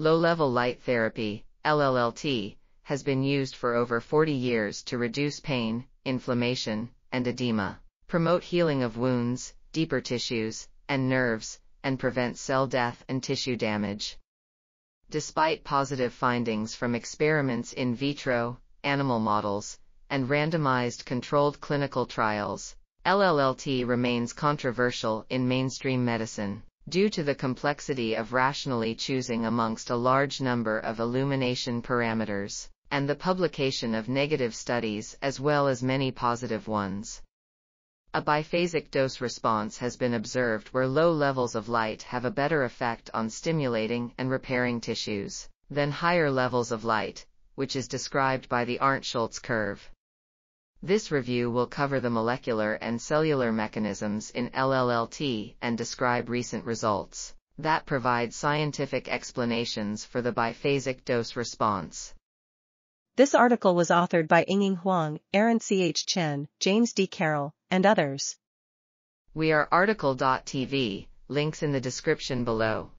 Low-level light therapy, LLLT, has been used for over 40 years to reduce pain, inflammation, and edema, promote healing of wounds, deeper tissues, and nerves, and prevent cell death and tissue damage. Despite positive findings from experiments in vitro, animal models, and randomized controlled clinical trials, LLLT remains controversial in mainstream medicine due to the complexity of rationally choosing amongst a large number of illumination parameters and the publication of negative studies as well as many positive ones. A biphasic dose response has been observed where low levels of light have a better effect on stimulating and repairing tissues than higher levels of light, which is described by the Arndt-Schulz curve. This review will cover the molecular and cellular mechanisms in LLLT and describe recent results that provide scientific explanations for the biphasic dose response. This article was authored by Yingying Huang, Aaron C.H. Chen, James D. Carroll, and others. We are RTCL.TV, links in the description below.